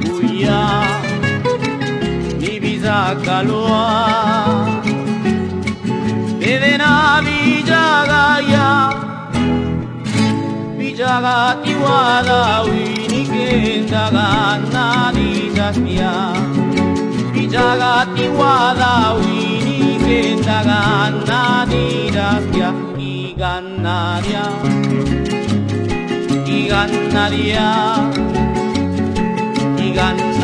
guia mi biza kaloa Bedena bijagaia Bijaga tiwada winikenda gana dizazmia Bijaga tiwada winikenda gana dizazmia Iganaria Iganaria Iganaria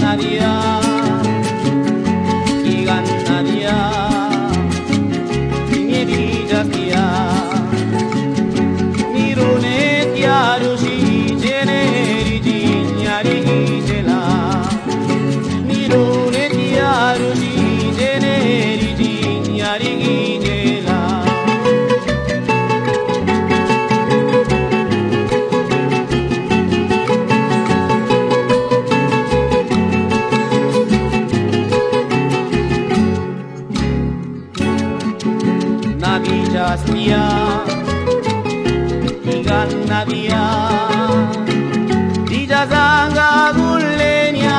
Navidad. bila azpia Igan nabia Dila zanga gulenia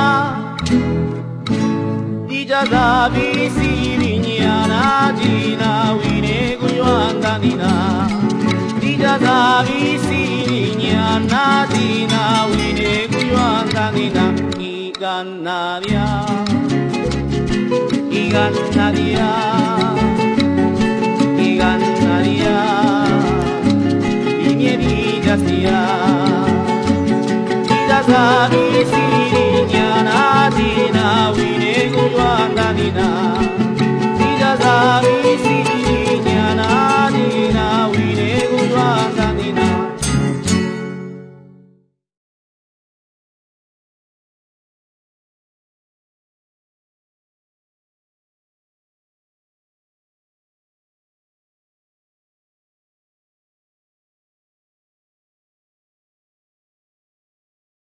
Nadina uine guioan danina Dila zabi zirinia Nadina uine guioan danina Igan nabia Igan